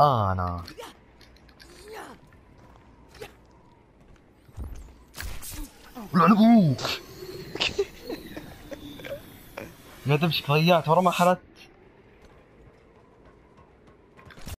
آه، أنا. لعن أبوك يا تمشي ضيعت ورا ما حرت